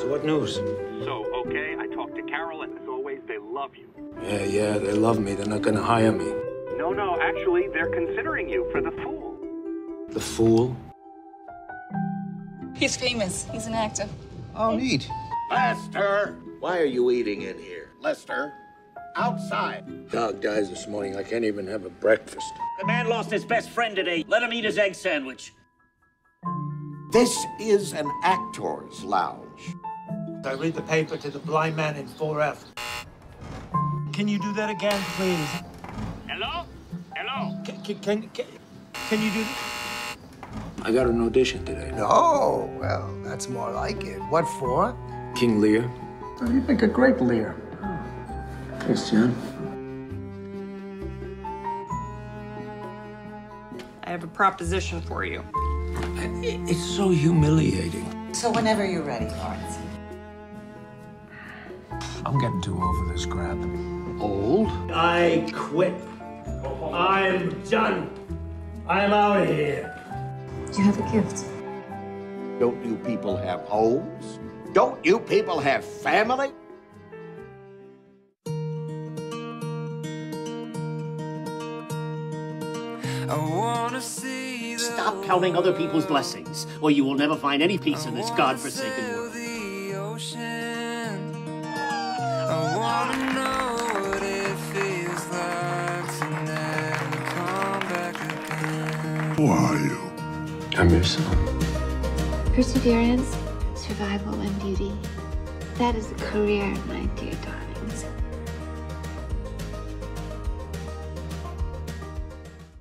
So what news? So, okay, I talked to Carol, and as always, they love you. Yeah, yeah, they love me. They're not gonna hire me. No, no, actually, they're considering you for the fool. The fool? He's famous. He's an actor. Oh, neat. Lester! Why are you eating in here? Lester, outside. Dog dies this morning. I can't even have a breakfast. The man lost his best friend today. Let him eat his egg sandwich. This is an actor's lounge. I read the paper to the blind man in 4F. Can you do that again, please? Hello? Hello? Can, can, can, can, can you do that? I got an audition today. Oh, well, that's more like it. What for? King Lear. Oh, you make a great Lear. Thanks, John. I have a proposition for you. It's so humiliating. So whenever you're ready, Lawrence. I'm getting too old for this crap. Old? I quit. I'm done. I'm out of here. You have a gift. Don't you people have homes? Don't you people have family? Stop counting other people's blessings, or you will never find any peace in this godforsaken world. Who are you? I'm your son. Perseverance, survival, and beauty. That is the career, my dear daughter.